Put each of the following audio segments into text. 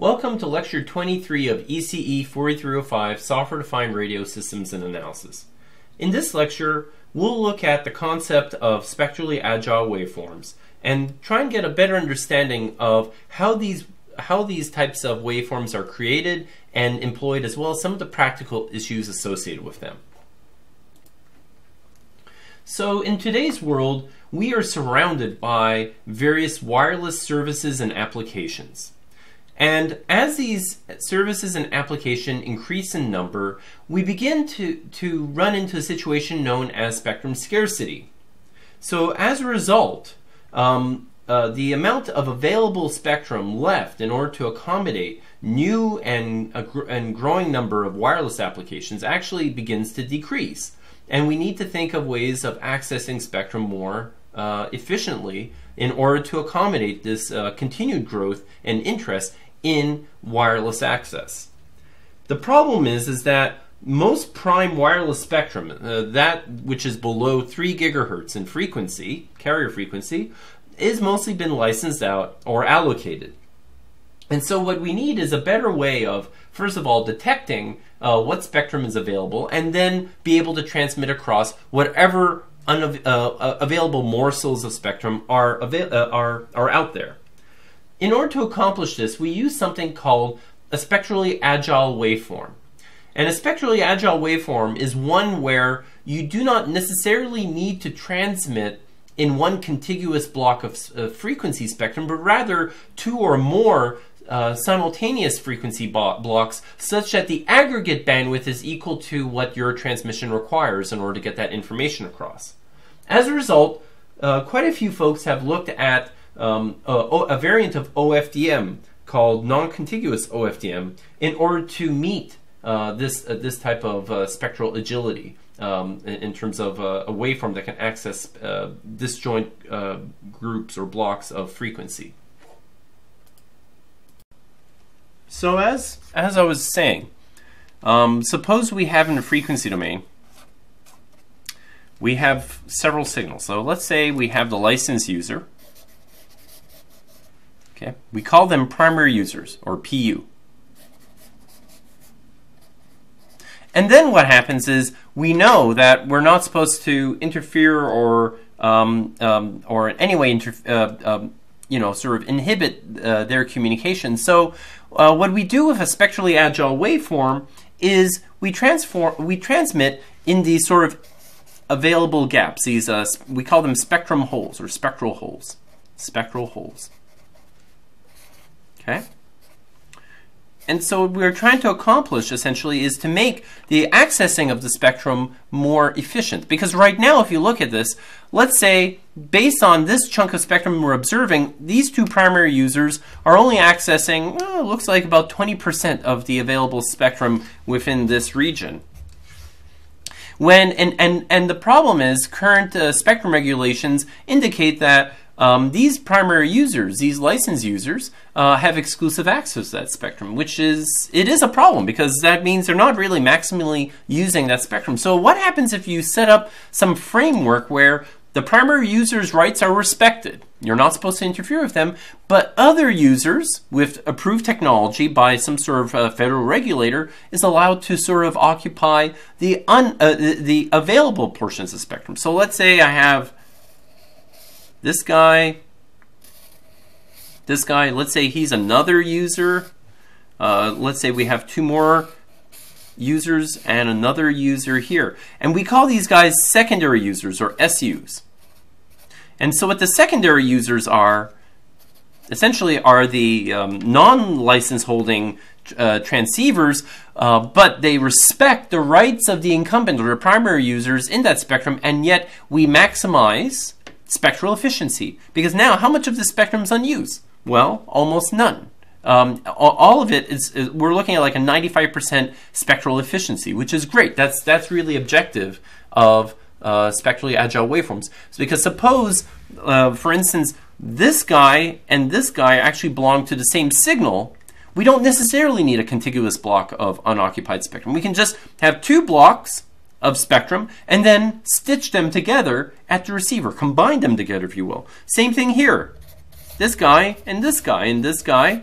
Welcome to Lecture 23 of ECE 4305 Software Defined Radio Systems and Analysis. In this lecture, we'll look at the concept of spectrally agile waveforms and try and get a better understanding of how these how these types of waveforms are created and employed as well as some of the practical issues associated with them. So in today's world, we are surrounded by various wireless services and applications. And as these services and application increase in number, we begin to, to run into a situation known as spectrum scarcity. So as a result, um, uh, the amount of available spectrum left in order to accommodate new and, gr- and growing number of wireless applications actually begins to decrease. And we need to think of ways of accessing spectrum more uh, efficiently in order to accommodate this uh, continued growth and interest in wireless access. The problem is, is that most prime wireless spectrum, uh, that which is below 3 gigahertz in frequency, carrier frequency, is mostly been licensed out or allocated. And so what we need is a better way of, first of all, detecting uh, what spectrum is available and then be able to transmit across whatever uh, uh, available morsels of spectrum are, uh, are, are out there. In order to accomplish this, we use something called a spectrally agile waveform. And a spectrally agile waveform is one where you do not necessarily need to transmit in one contiguous block of uh, frequency spectrum, but rather two or more uh, simultaneous frequency blocks such that the aggregate bandwidth is equal to what your transmission requires in order to get that information across. As a result, uh, quite a few folks have looked at um, a, a, variant of OFDM called non-contiguous OFDM in order to meet uh, this uh, this type of uh, spectral agility um, in, in, terms of uh, a waveform that can access disjoint groups or blocks of frequency. So as as I was saying, um, suppose we have in a frequency domain, we have several signals. So let's say we have the license user. Okay, we call them primary users or PU. And then what happens is we know that we're not supposed to interfere or um, um, or in any way uh, um, you know sort of inhibit uh, their communication. So uh, what we do with a spectrally agile waveform is we transform, we transmit in these sort of available gaps. These uh, we call them spectrum holes or spectral holes. Spectral holes. Okay. And so what we're trying to accomplish essentially is to make the accessing of the spectrum more efficient. Because right now, if you look at this, let's say based on this chunk of spectrum we're observing, these two primary users are only accessing, well, looks like about 20% of the available spectrum within this region. When, and, and, and the problem is current uh, spectrum regulations indicate that um, these primary users, these license users, uh, have exclusive access to that spectrum, which is it is a problem because that means they're not really maximally using that spectrum. So what happens if you set up some framework where the primary user's rights are respected? You're not supposed to interfere with them, but other users with approved technology by some sort of uh, federal regulator is allowed to sort of occupy the un, uh, the, the available portions of the spectrum. So let's say I have this guy, this guy, let's say he's another user. Uh, let's say we have two more users and another user here. And we call these guys secondary users or SUs. And so what the secondary users are, essentially are the um, non-license holding uh, transceivers, uh, but they respect the rights of the incumbent or the primary users in that spectrum, and yet we maximize spectral efficiency. Because now, how much of the spectrum is unused? Well, almost none. Um, all of it is, is, we're looking at like a 95% spectral efficiency, which is great. That's that's really objective of uh, spectrally agile waveforms. So because suppose, uh, for instance, this guy and this guy actually belong to the same signal, we don't necessarily need a contiguous block of unoccupied spectrum. We can just have two blocks of spectrum and then stitch them together at the receiver, combine them together, if you will. Same thing here. This guy and this guy and this guy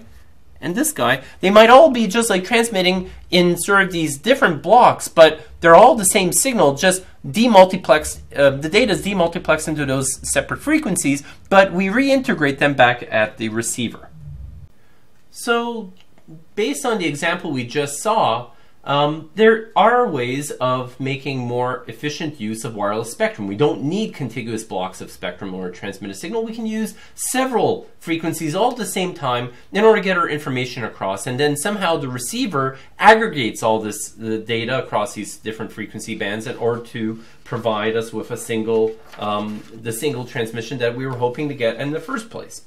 and this guy, they might all be just like transmitting in sort of these different blocks, but they're all the same signal, just demultiplex. Uh, the data is demultiplexed into those separate frequencies, but we reintegrate them back at the receiver. So, based on the example we just saw, um, there are ways of making more efficient use of wireless spectrum. We don't need contiguous blocks of spectrum or transmit a signal. We can use several frequencies all at the same time in order to get our information across. And then somehow the receiver aggregates all this the data across these different frequency bands in order to provide us with a single um, the single transmission that we were hoping to get in the first place.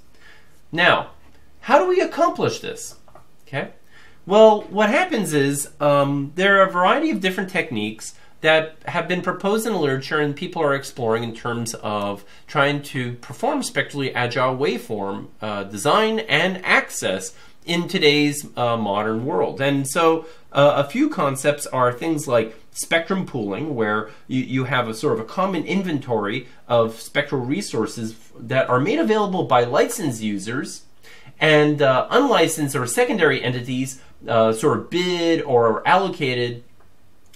Now, how do we accomplish this? Okay. Well, what happens is um, there are a variety of different techniques that have been proposed in the literature and people are exploring in terms of trying to perform spectrally agile waveform uh, design and access in today's uh, modern world. And so uh, a few concepts are things like spectrum pooling, where you, you have a sort of a common inventory of spectral resources that are made available by licensed users and uh, unlicensed or secondary entities uh, sort of bid or allocated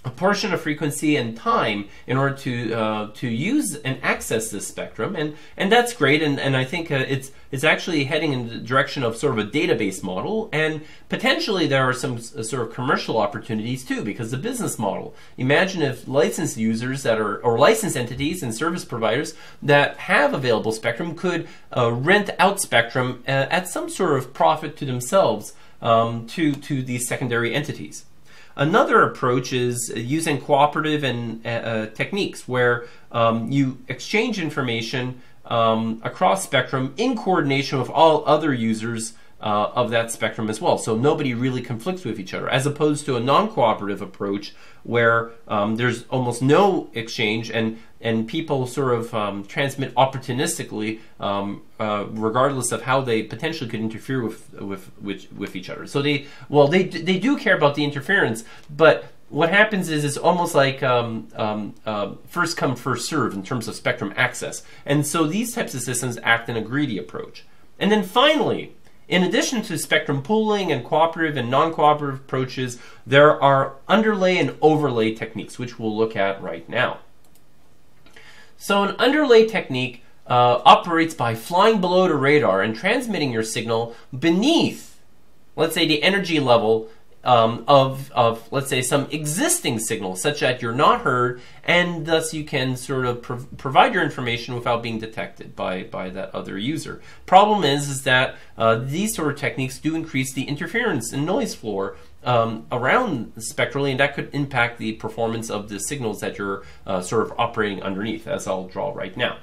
a portion of frequency and time in order to uh, to use and access this spectrum, and and that's great. And and I think uh, it's it's actually heading in the direction of sort of a database model, and potentially there are some uh, sort of commercial opportunities too, because the business model. Imagine if licensed users that are or licensed entities and service providers that have available spectrum could uh, rent out spectrum uh, at some sort of profit to themselves um, to, to these secondary entities. Another approach is using cooperative and uh, techniques where um, you exchange information um, across spectrum in coordination with all other users uh, of that spectrum as well. So nobody really conflicts with each other, as opposed to a non-cooperative approach where um, there's almost no exchange and and people sort of um, transmit opportunistically, um, uh, regardless of how they potentially could interfere with, with with with each other. So they well they they do care about the interference, but what happens is it's almost like um, um, uh, first come first serve in terms of spectrum access, and so these types of systems act in a greedy approach. And then finally, in addition to spectrum pooling and cooperative and non cooperative approaches, there are underlay and overlay techniques, which we'll look at right now. So, an underlay technique uh, operates by flying below the radar and transmitting your signal beneath, let's say, the energy level um, of, of, let's say, some existing signal, such that you're not heard, and thus you can sort of prov- provide your information without being detected by, by that other user. Problem is, is that uh, these sort of techniques do increase the interference and noise floor um, around spectrally, and that could impact the performance of the signals that you're uh, sort of operating underneath, as I'll draw right now.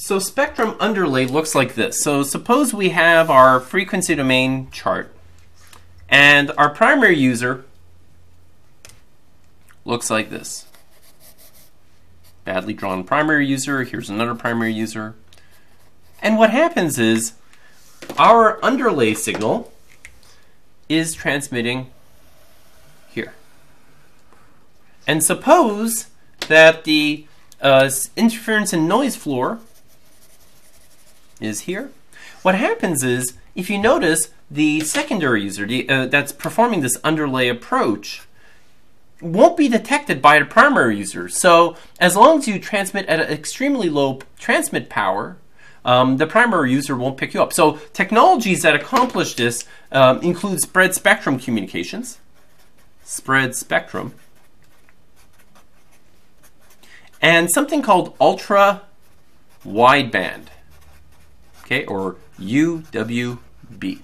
So spectrum underlay looks like this. So suppose we have our frequency domain chart and our primary user looks like this. Badly drawn primary user, here's another primary user. And what happens is our underlay signal is transmitting here. And suppose that the uh, interference and noise floor is here. What happens is, if you notice, the secondary user the, uh, that's performing this underlay approach won't be detected by the primary user. So as long as you transmit at an extremely low transmit power, um, the primary user won't pick you up. So technologies that accomplish this um, include spread spectrum communications, spread spectrum, and something called ultra wideband okay, or UWB.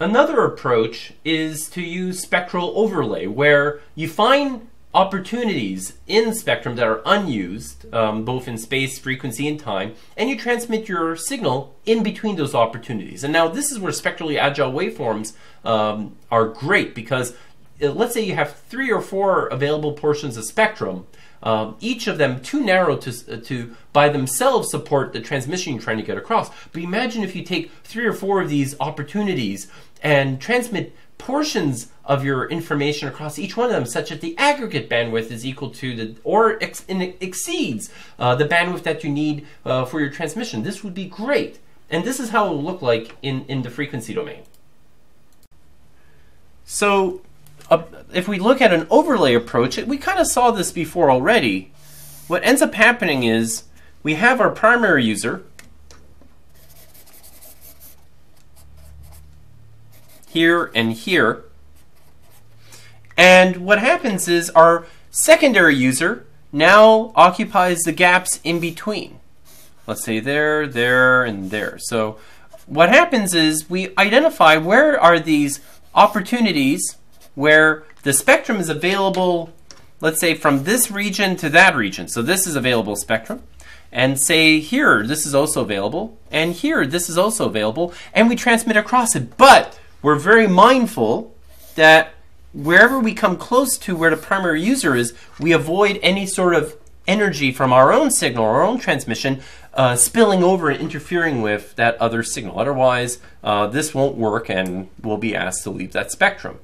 Another approach is to use spectral overlay, where you find opportunities in spectrum that are unused, um, both in space, frequency, and time, and you transmit your signal in between those opportunities. And now this is where spectrally agile waveforms um, are great because uh, let's say you have three or four available portions of spectrum um, each of them too narrow to, to by themselves support the transmission you're trying to get across. But imagine if you take three or four of these opportunities and transmit portions of your information across each one of them such that the aggregate bandwidth is equal to the or ex, exceeds uh, the bandwidth that you need uh, for your transmission. This would be great. And this is how it will look like in, in the frequency domain. So uh, if we look at an overlay approach, we kind of saw this before already. What ends up happening is we have our primary user, here and here. And what happens is our secondary user now occupies the gaps in between. Let's say there, there, and there. So what happens is we identify where are these opportunities where the spectrum is available, let's say from this region to that region. So this is available spectrum. And say here, this is also available. And here, this is also available. And we transmit across it. But we're very mindful that wherever we come close to where the primary user is, we avoid any sort of energy from our own signal, our own transmission, uh, spilling over and interfering with that other signal. Otherwise, uh, this won't work and we'll be asked to leave that spectrum.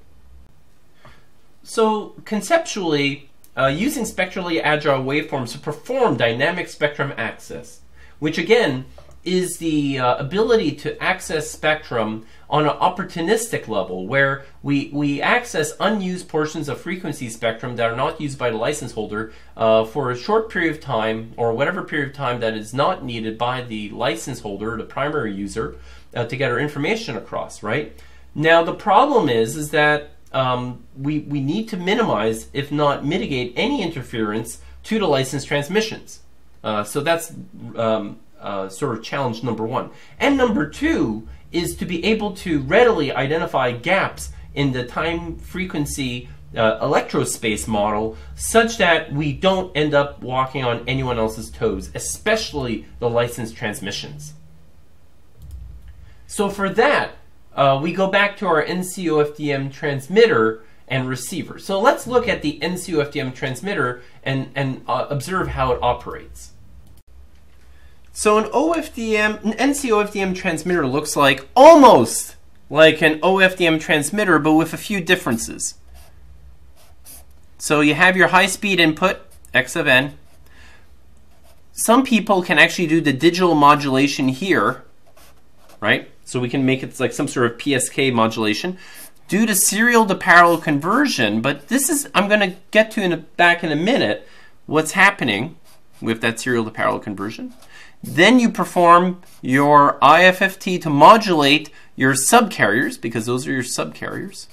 So conceptually, uh, using spectrally agile waveforms to perform dynamic spectrum access, which again is the uh, ability to access spectrum on an opportunistic level where we, we access unused portions of frequency spectrum that are not used by the license holder uh, for a short period of time or whatever period of time that is not needed by the license holder, the primary user, uh, to get our information across, right? Now the problem is, is that um, we, we need to minimize, if not mitigate, any interference to the license transmissions. Uh, so that's um, uh, sort of challenge number one. And number two is to be able to readily identify gaps in the time frequency uh, electrospace model such that we don't end up walking on anyone else's toes, especially the licensed transmissions. So for that, uh, we go back to our NCOFDM transmitter and receiver. So let's look at the NCOFDM transmitter and, and uh, observe how it operates. So an OFDM, an NCOFDM transmitter looks like almost like an OFDM transmitter, but with a few differences. So you have your high-speed input, X of n. Some people can actually do the digital modulation here, right? So we can make it like some sort of PSK modulation due to serial to parallel conversion. But this is, I'm going to get to in a, back in a minute, what's happening with that serial to parallel conversion. Then you perform your IFFT to modulate your subcarriers, because those are your subcarriers,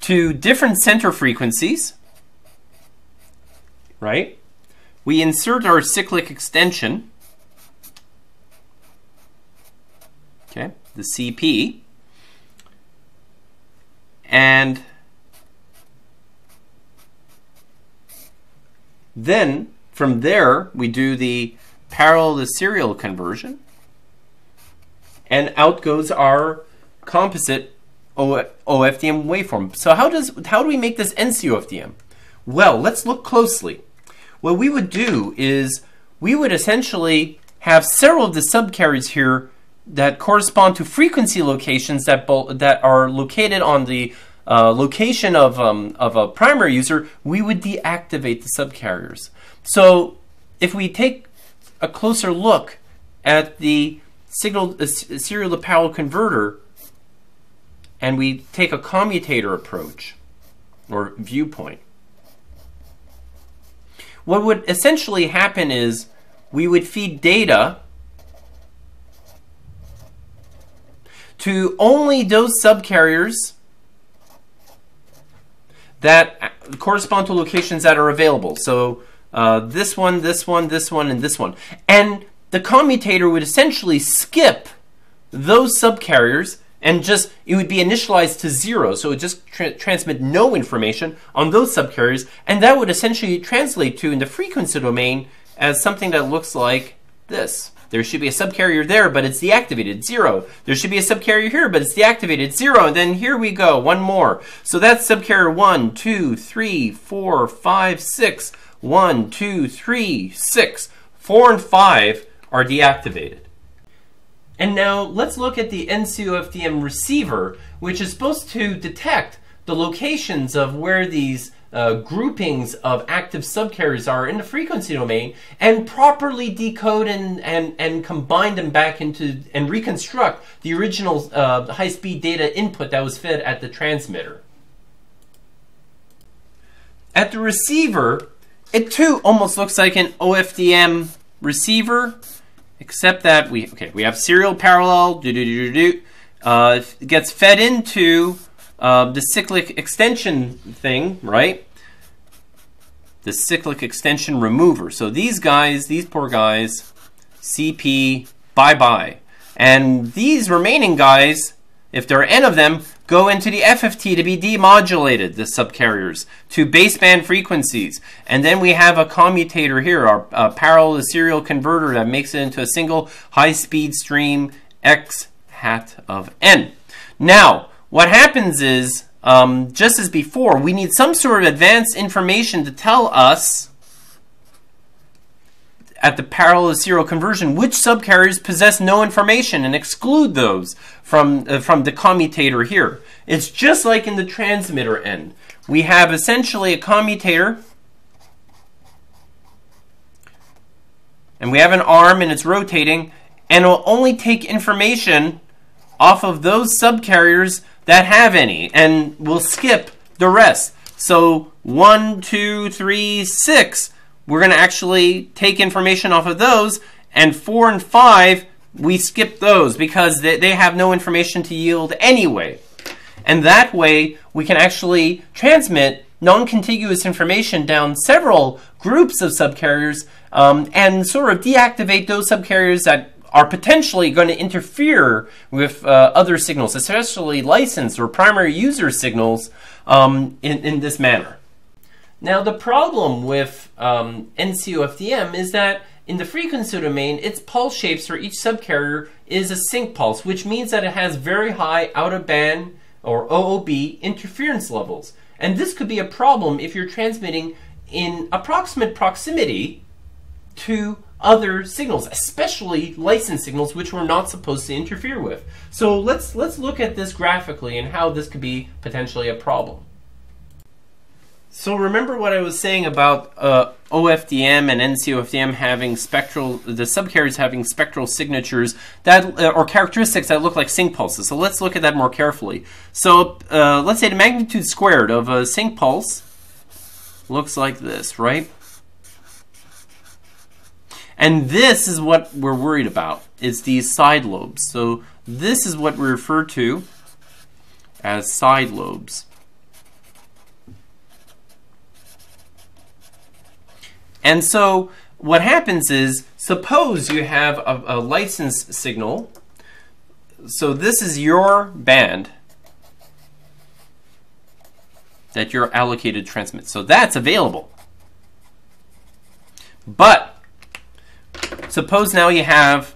to different center frequencies, right? We insert our cyclic extension, okay, the CP, and then from there, we do the parallel to serial conversion, and out goes our composite OFDM waveform. So how does how do we make this NCOFDM? Well, let's look closely. What we would do is we would essentially have several of the subcarriers here that correspond to frequency locations that that are located on the uh, location of, um, of a primary user, we would deactivate the subcarriers. So if we take a closer look at the signal uh, serial to parallel converter and we take a commutator approach or viewpoint, what would essentially happen is we would feed data to only those subcarriers that correspond to locations that are available. So uh, this one, this one, this one, and this one. And the commutator would essentially skip those subcarriers and just it would be initialized to zero so it would just tra transmit no information on those subcarriers and that would essentially translate to in the frequency domain as something that looks like this there should be a subcarrier there, but it's deactivated, zero. There should be a subcarrier here, but it's deactivated, zero. And then here we go, one more. So that's subcarrier one, two, three, four, five, six. One, two, three, six. Four and five are deactivated. And now let's look at the NCOFDM receiver, which is supposed to detect the locations of where these uh, groupings of active subcarriers are in the frequency domain and properly decode and, and, and combine them back into and reconstruct the original uh, high speed data input that was fed at the transmitter. At the receiver, it too almost looks like an OFDM receiver, except that we okay we have serial parallel. Do do do do do. Uh, it gets fed into uh, the cyclic extension thing, right? The cyclic extension remover. So these guys, these poor guys, CP, bye bye. And these remaining guys, if there are n of them, go into the FFT to be demodulated, the subcarriers, to baseband frequencies. And then we have a commutator here, our uh, parallel serial converter that makes it into a single high speed stream X hat of n. Now, what happens is, um, just as before, we need some sort of advanced information to tell us at the parallel serial conversion which subcarriers possess no information and exclude those from, uh, from the commutator here. It's just like in the transmitter end. We have essentially a commutator and we have an arm and it's rotating and it'll only take information off of those subcarriers that have any and we'll skip the rest. So one, two, three, six we're going to actually take information off of those, and 4 and 5, we skip those because they, they have no information to yield anyway. And that way, we can actually transmit non-contiguous information down several groups of subcarriers um, and sort of deactivate those subcarriers that are potentially going to interfere with uh, other signals, especially licensed or primary user signals um, in, in this manner. Now, the problem with um, NCOFDM is that in the frequency domain, its pulse shapes for each subcarrier is a sinc pulse, which means that it has very high out of band or OOB interference levels. And this could be a problem if you're transmitting in approximate proximity to other signals, especially license signals, which we're not supposed to interfere with. So let's let's look at this graphically and how this could be potentially a problem. So remember what I was saying about uh, OFDM and NCOFDM having spectral, the subcarriers having spectral signatures that uh, or characteristics that look like sinc pulses. So let's look at that more carefully. So uh, let's say the magnitude squared of a sinc pulse looks like this, right? And this is what we're worried about, is these side lobes. So this is what we refer to as side lobes. And so what happens is, suppose you have a, a license signal. So this is your band that you're allocated transmit. So that's available. But suppose now you have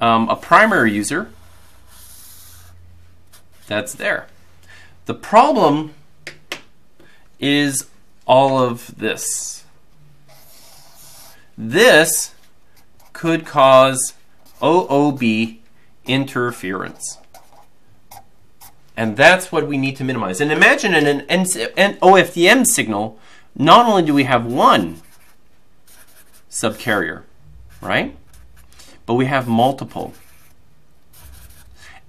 um, a primary user that's there. The problem is all of this. This could cause OOB interference. And that's what we need to minimize. And imagine in an, an OFDM signal, not only do we have one subcarrier, right? But we have multiple.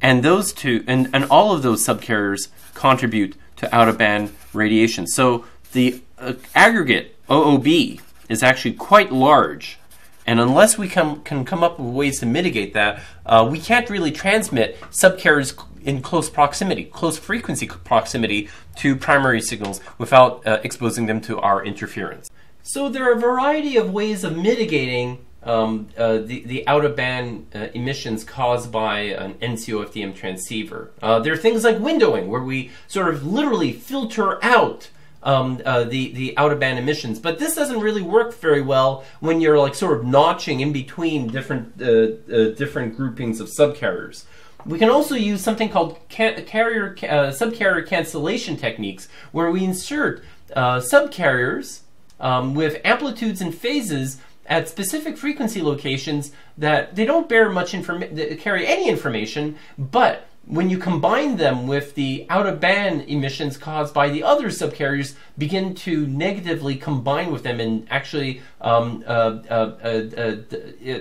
And those two, and, and all of those subcarriers contribute to out of band radiation. So the uh, aggregate OOB is actually quite large. And unless we come, can come up with ways to mitigate that, uh, we can't really transmit subcarriers in close proximity, close frequency proximity to primary signals without uh, exposing them to our interference. So there are a variety of ways of mitigating um, uh, the, the out of band uh, emissions caused by an NCOFDM transceiver. Uh, there are things like windowing, where we sort of literally filter out um, uh, the the out of band emissions. But this doesn't really work very well when you're like sort of notching in between different uh, uh, different groupings of subcarriers. We can also use something called carrier uh, subcarrier cancellation techniques, where we insert subcarriers um, with amplitudes and phases at specific frequency locations that they don't bear much information, carry any information, but when you combine them with the out of band emissions caused by the other subcarriers, begin to negatively combine with them and actually um, uh, uh, uh, uh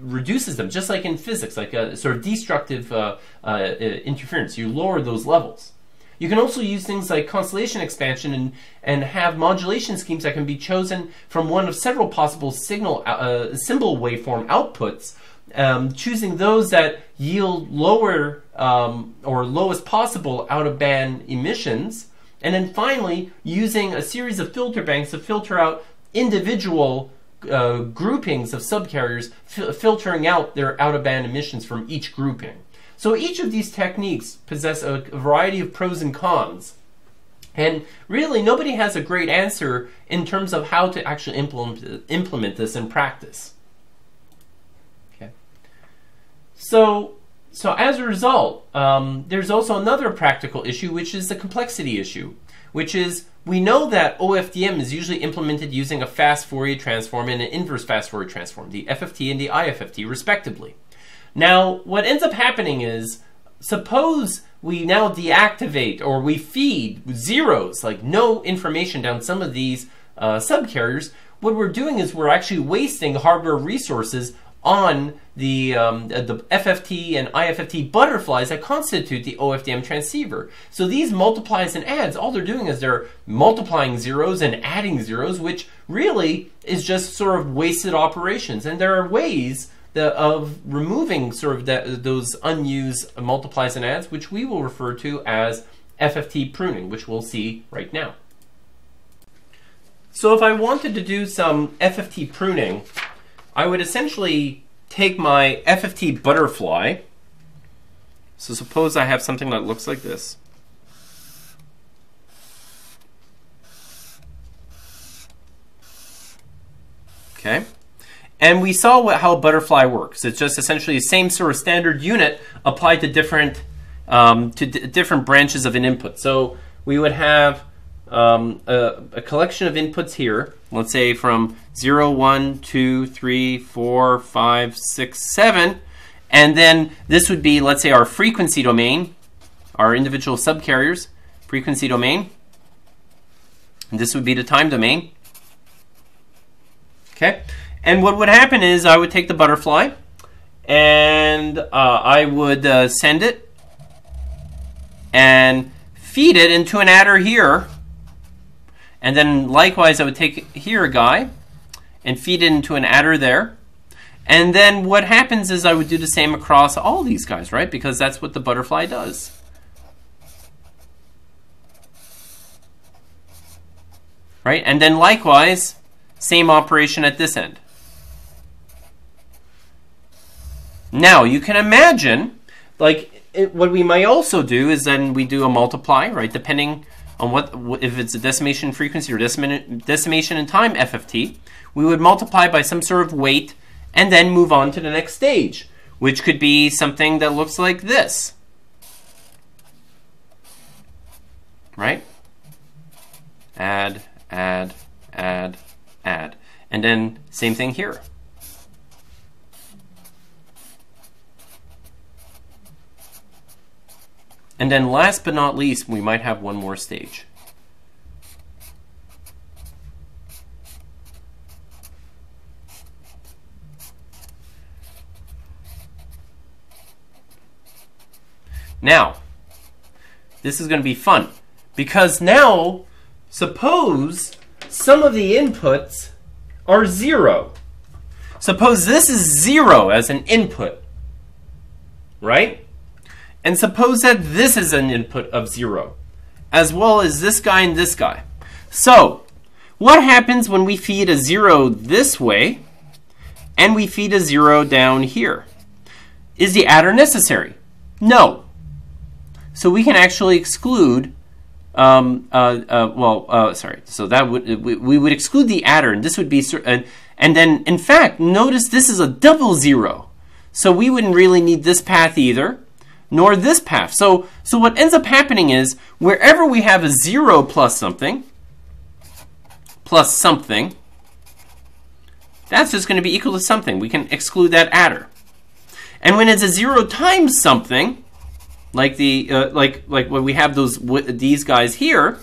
reduces them, just like in physics, like a sort of destructive uh, uh, interference. You lower those levels. You can also use things like constellation expansion and, and have modulation schemes that can be chosen from one of several possible signal symbol waveform outputs um, choosing those that yield lower um, or lowest possible out of band emissions. And then finally, using a series of filter banks to filter out individual uh, groupings of subcarriers, filtering out their out of band emissions from each grouping. So each of these techniques possess a, variety of pros and cons. And really, nobody has a great answer in terms of how to actually implement, implement this in practice. Okay. So, so as a result, um, there's also another practical issue, which is the complexity issue, which is we know that OFDM is usually implemented using a fast Fourier transform and an inverse fast Fourier transform, the FFT and the IFFT, respectively. Now, what ends up happening is, suppose we now deactivate or we feed zeros, like no information down some of these uh, subcarriers, what we're doing is we're actually wasting hardware resources on the, um, the FFT and IFFT butterflies that constitute the OFDM transceiver. So these multiplies and adds, all they're doing is they're multiplying zeros and adding zeros, which really is just sort of wasted operations. And there are ways that, of removing sort of that, those unused multiplies and adds, which we will refer to as FFT pruning, which we'll see right now. So if I wanted to do some FFT pruning, I would essentially take my FFT butterfly. So suppose I have something that looks like this. Okay. And we saw what, how butterfly works. It's just essentially the same sort of standard unit applied to different um, to different branches of an input. So we would have um, a, a, collection of inputs here, let's say from 0, 1, 2, 3, 4, 5, 6, 7, and then this would be, let's say, our frequency domain, our individual subcarriers, frequency domain, and this would be the time domain. Okay, and what would happen is I would take the butterfly, and uh, I would uh, send it and feed it into an adder here and then likewise, I would take here a guy and feed it into an adder there. And then what happens is I would do the same across all these guys, right? Because that's what the butterfly does. Right? And then likewise, same operation at this end. Now, you can imagine, like, it, what we might also do is then we do a multiply, right? Depending on what if it's a decimation frequency or decimation in time FFT, we would multiply by some sort of weight and then move on to the next stage, which could be something that looks like this. Right? Add, add, add, add. And then same thing here. And then last but not least, we might have one more stage. Now, this is going to be fun because now suppose some of the inputs are zero. Suppose this is zero as an input, right? And suppose that this is an input of 0, as well as this guy and this guy. So, what happens when we feed a 0 this way, and we feed a 0 down here? Is the adder necessary? No. So we can actually exclude, um, uh, uh, well, uh, sorry, so that would, we, we, would exclude the adder, and this would be, and, and then, in fact, notice this is a double 0. So we wouldn't really need this path either nor this path. So, so what ends up happening is wherever we have a 0 plus something, plus something, that's just going to be equal to something. We can exclude that adder. And when it's a 0 times something, like the uh, like like when we have those these guys here,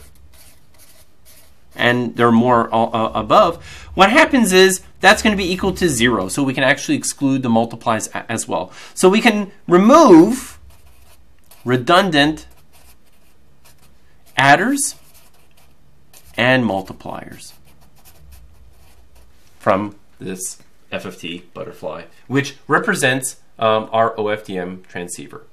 and there are more uh, uh, above, what happens is that's going to be equal to zero. So we can actually exclude the multiplies as well. So we can remove redundant adders and multipliers from this FFT butterfly, which represents um, our OFDM transceiver.